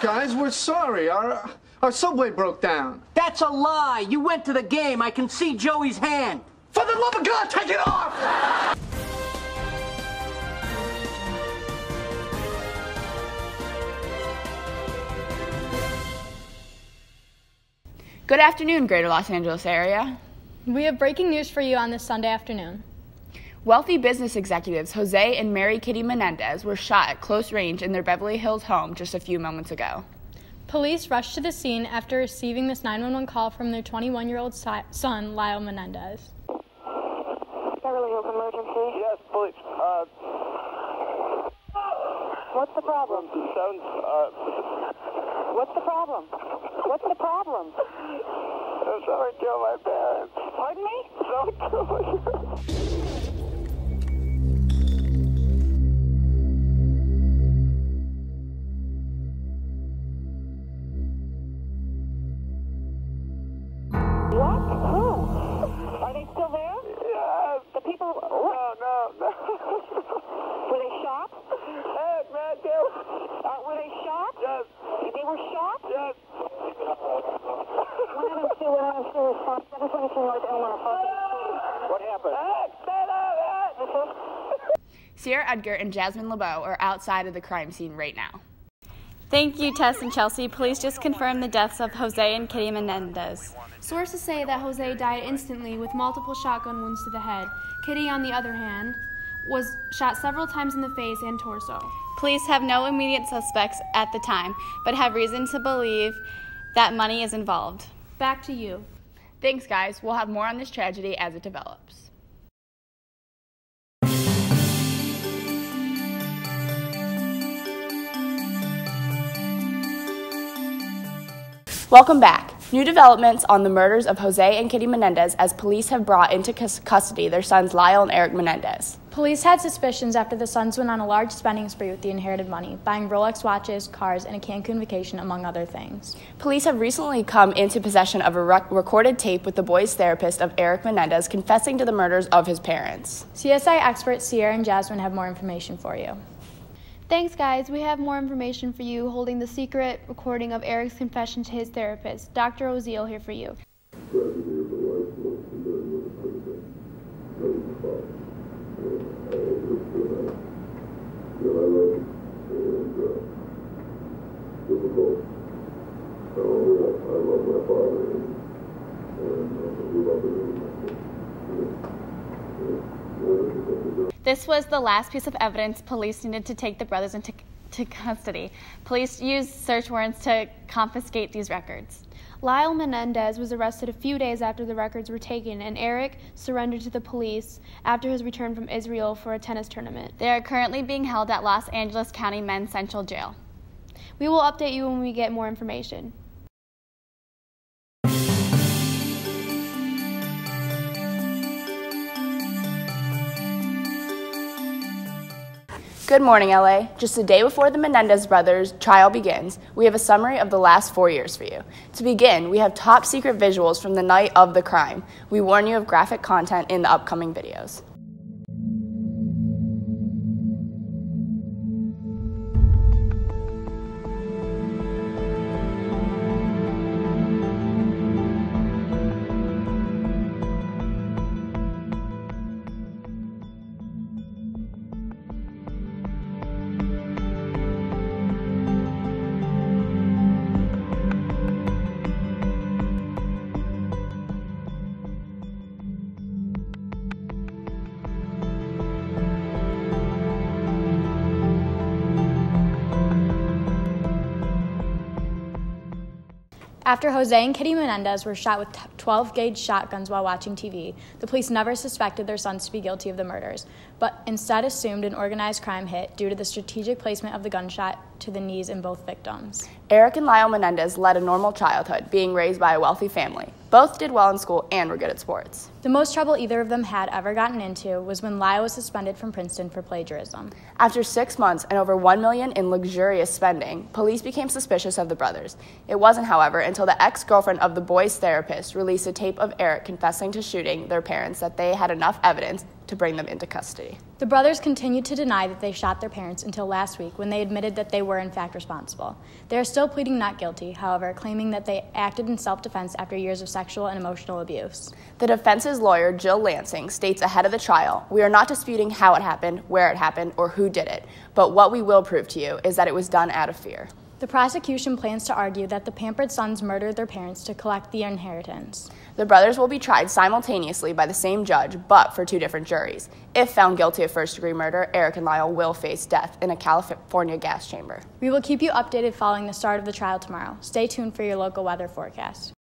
guys. We're sorry. Our, our subway broke down. That's a lie. You went to the game. I can see Joey's hand. For the love of God, take it off! Good afternoon, Greater Los Angeles area. We have breaking news for you on this Sunday afternoon. Wealthy business executives Jose and Mary Kitty Menendez were shot at close range in their Beverly Hills home just a few moments ago. Police rushed to the scene after receiving this 911 call from their 21 year old son, Lyle Menendez. Beverly Hills emergency. Yes, police. Uh, What's the problem? sounds, uh, What's the problem? What's the problem? someone killed my parents. Pardon me? Someone killed my What happened? Hey, stand up. Sierra Edgar and Jasmine LeBeau are outside of the crime scene right now. Thank you, Tess and Chelsea. Police just confirmed the deaths of Jose and Kitty Menendez. Sources say that Jose died instantly with multiple shotgun wounds to the head. Kitty, on the other hand, was shot several times in the face and torso. Police have no immediate suspects at the time, but have reason to believe that money is involved. Back to you. Thanks, guys. We'll have more on this tragedy as it develops. Welcome back. New developments on the murders of Jose and Kitty Menendez as police have brought into custody their sons Lyle and Eric Menendez. Police had suspicions after the sons went on a large spending spree with the inherited money, buying Rolex watches, cars, and a Cancun vacation, among other things. Police have recently come into possession of a rec- recorded tape with the boy's therapist of Eric Menendez confessing to the murders of his parents. CSI experts Sierra and Jasmine have more information for you. Thanks, guys. We have more information for you holding the secret recording of Eric's confession to his therapist. Dr. Oziel here for you. This was the last piece of evidence police needed to take the brothers into to custody. Police used search warrants to confiscate these records. Lyle Menendez was arrested a few days after the records were taken, and Eric surrendered to the police after his return from Israel for a tennis tournament. They are currently being held at Los Angeles County Men's Central Jail. We will update you when we get more information. Good morning, LA. Just a day before the Menendez brothers' trial begins, we have a summary of the last four years for you. To begin, we have top secret visuals from the night of the crime. We warn you of graphic content in the upcoming videos. After Jose and Kitty Menendez were shot with 12 gauge shotguns while watching TV, the police never suspected their sons to be guilty of the murders, but instead assumed an organized crime hit due to the strategic placement of the gunshot to the knees in both victims. Eric and Lyle Menendez led a normal childhood, being raised by a wealthy family. Both did well in school and were good at sports. The most trouble either of them had ever gotten into was when Lyle was suspended from Princeton for plagiarism. After six months and over one million in luxurious spending, police became suspicious of the brothers. It wasn't, however, until the ex-girlfriend of the boy's therapist released a tape of Eric confessing to shooting their parents that they had enough evidence to bring them into custody. The brothers continued to deny that they shot their parents until last week when they admitted that they were in fact responsible. They are still pleading not guilty, however, claiming that they acted in self defense after years of sexual and emotional abuse. The defense's lawyer, Jill Lansing, states ahead of the trial We are not disputing how it happened, where it happened, or who did it, but what we will prove to you is that it was done out of fear. The prosecution plans to argue that the pampered sons murdered their parents to collect the inheritance. The brothers will be tried simultaneously by the same judge, but for two different juries. If found guilty of first degree murder, Eric and Lyle will face death in a California gas chamber. We will keep you updated following the start of the trial tomorrow. Stay tuned for your local weather forecast.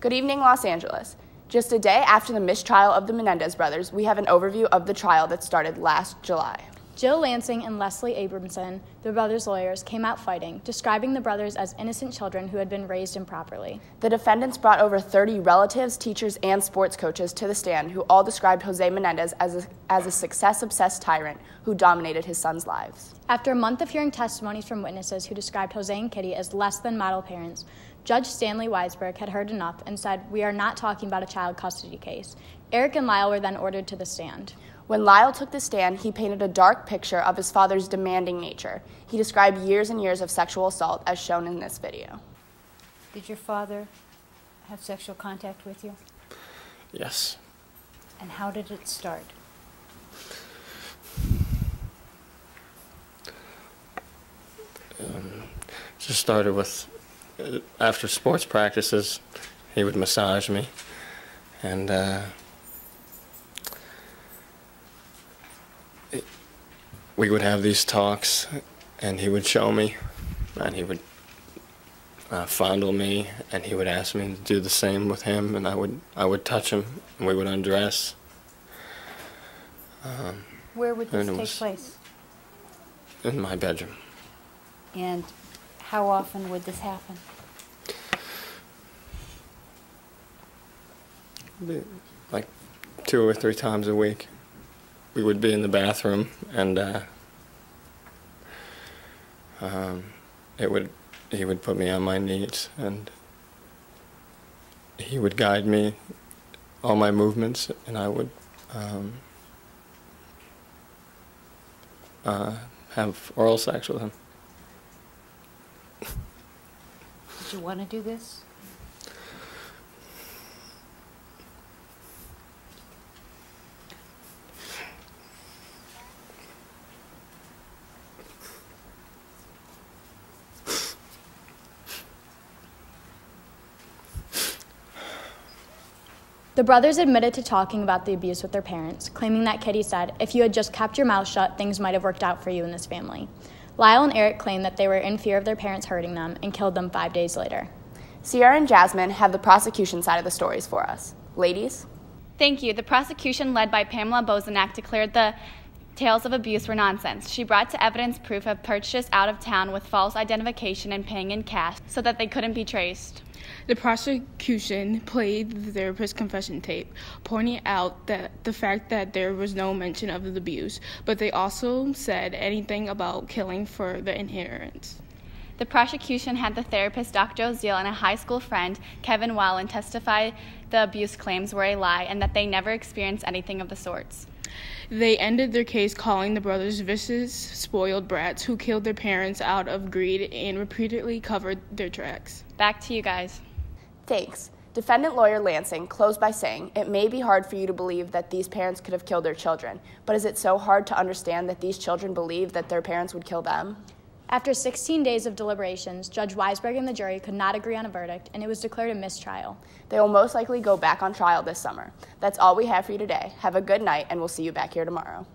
Good evening, Los Angeles. Just a day after the mistrial of the Menendez brothers, we have an overview of the trial that started last July. Jill Lansing and Leslie Abramson, the brothers' lawyers, came out fighting, describing the brothers as innocent children who had been raised improperly. The defendants brought over 30 relatives, teachers, and sports coaches to the stand who all described Jose Menendez as a, as a success obsessed tyrant who dominated his sons' lives. After a month of hearing testimonies from witnesses who described Jose and Kitty as less than model parents, Judge Stanley Weisberg had heard enough and said, We are not talking about a child custody case. Eric and Lyle were then ordered to the stand. When Lyle took the stand, he painted a dark picture of his father's demanding nature. He described years and years of sexual assault as shown in this video. Did your father have sexual contact with you? Yes. And how did it start? Um, just started with uh, after sports practices, he would massage me, and uh, we would have these talks, and he would show me, and he would uh, fondle me, and he would ask me to do the same with him, and I would I would touch him, and we would undress. Um, Where would this take place? In my bedroom. And how often would this happen? Like two or three times a week. We would be in the bathroom and uh, um, it would he would put me on my knees and he would guide me all my movements and I would um, uh, have oral sex with him. Did you want to do this? The brothers admitted to talking about the abuse with their parents, claiming that Kitty said, If you had just kept your mouth shut, things might have worked out for you in this family. Lyle and Eric claimed that they were in fear of their parents hurting them and killed them five days later. Sierra and Jasmine have the prosecution side of the stories for us. Ladies? Thank you. The prosecution, led by Pamela Bozanich, declared the tales of abuse were nonsense. She brought to evidence proof of purchase out of town with false identification and paying in cash so that they couldn't be traced. The prosecution played the therapist's confession tape, pointing out that the fact that there was no mention of the abuse, but they also said anything about killing for the inheritance. The prosecution had the therapist Dr. Oziel and a high school friend, Kevin Wallen, testify the abuse claims were a lie and that they never experienced anything of the sorts. They ended their case calling the brothers vicious, spoiled brats who killed their parents out of greed and repeatedly covered their tracks. Back to you guys. Thanks. Defendant lawyer Lansing closed by saying, It may be hard for you to believe that these parents could have killed their children, but is it so hard to understand that these children believe that their parents would kill them? After 16 days of deliberations, Judge Weisberg and the jury could not agree on a verdict, and it was declared a mistrial. They will most likely go back on trial this summer. That's all we have for you today. Have a good night, and we'll see you back here tomorrow.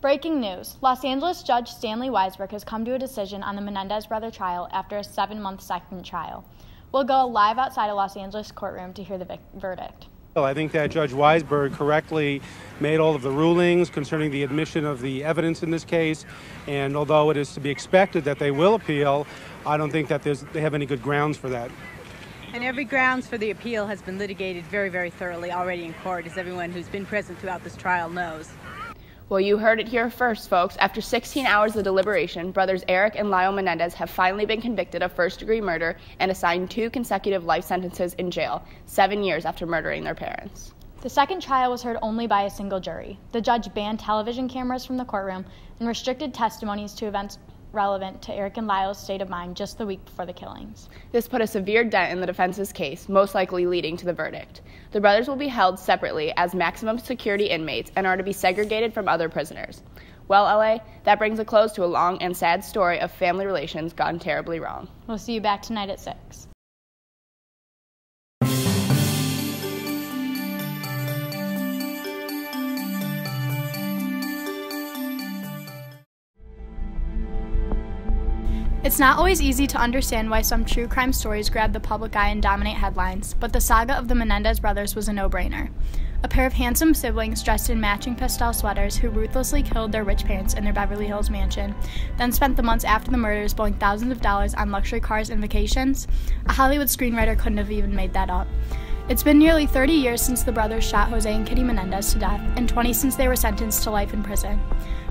Breaking news Los Angeles Judge Stanley Weisberg has come to a decision on the Menendez brother trial after a seven month second trial. We'll go live outside a Los Angeles courtroom to hear the vic- verdict. Well, I think that Judge Weisberg correctly made all of the rulings concerning the admission of the evidence in this case. And although it is to be expected that they will appeal, I don't think that they have any good grounds for that. And every grounds for the appeal has been litigated very, very thoroughly already in court, as everyone who's been present throughout this trial knows. Well, you heard it here first, folks. After 16 hours of deliberation, brothers Eric and Lyle Menendez have finally been convicted of first degree murder and assigned two consecutive life sentences in jail, seven years after murdering their parents. The second trial was heard only by a single jury. The judge banned television cameras from the courtroom and restricted testimonies to events relevant to Eric and Lyle's state of mind just the week before the killings. This put a severe dent in the defense's case, most likely leading to the verdict. The brothers will be held separately as maximum security inmates and are to be segregated from other prisoners. Well, LA, that brings a close to a long and sad story of family relations gone terribly wrong. We'll see you back tonight at 6. It's not always easy to understand why some true crime stories grab the public eye and dominate headlines, but the saga of the Menendez brothers was a no brainer. A pair of handsome siblings dressed in matching pastel sweaters who ruthlessly killed their rich parents in their Beverly Hills mansion, then spent the months after the murders blowing thousands of dollars on luxury cars and vacations. A Hollywood screenwriter couldn't have even made that up. It's been nearly 30 years since the brothers shot Jose and Kitty Menendez to death, and 20 since they were sentenced to life in prison.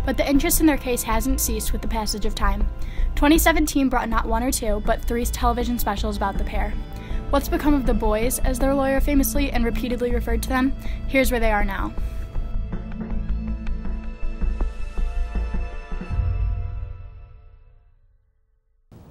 But the interest in their case hasn't ceased with the passage of time. 2017 brought not one or two, but three television specials about the pair. What's become of the boys, as their lawyer famously and repeatedly referred to them? Here's where they are now.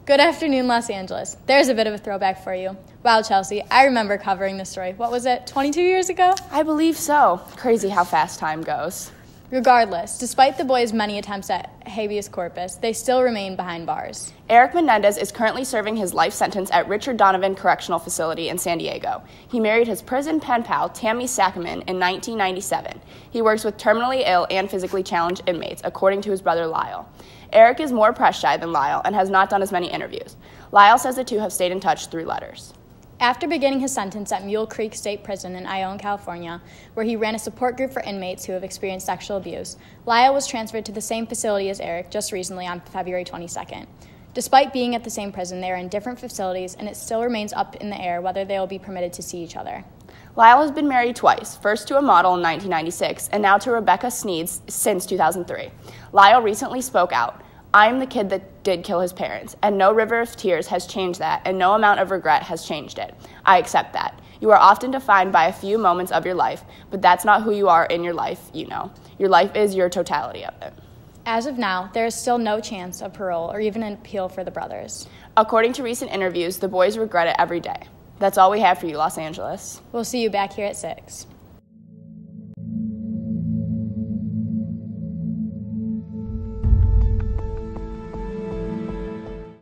Good afternoon, Los Angeles. There's a bit of a throwback for you. Wow, Chelsea, I remember covering this story. What was it, 22 years ago? I believe so. Crazy how fast time goes. Regardless, despite the boys' many attempts at habeas corpus, they still remain behind bars. Eric Menendez is currently serving his life sentence at Richard Donovan Correctional Facility in San Diego. He married his prison pen pal, Tammy Saccoman, in 1997. He works with terminally ill and physically challenged inmates, according to his brother Lyle. Eric is more press shy than Lyle and has not done as many interviews. Lyle says the two have stayed in touch through letters. After beginning his sentence at Mule Creek State Prison in Ione, California, where he ran a support group for inmates who have experienced sexual abuse, Lyle was transferred to the same facility as Eric just recently on February 22nd. Despite being at the same prison, they are in different facilities, and it still remains up in the air whether they will be permitted to see each other. Lyle has been married twice, first to a model in 1996 and now to Rebecca Sneeds since 2003. Lyle recently spoke out. I'm the kid that did kill his parents, and no river of tears has changed that, and no amount of regret has changed it. I accept that. You are often defined by a few moments of your life, but that's not who you are in your life, you know. Your life is your totality of it. As of now, there is still no chance of parole or even an appeal for the brothers. According to recent interviews, the boys regret it every day. That's all we have for you, Los Angeles. We'll see you back here at 6.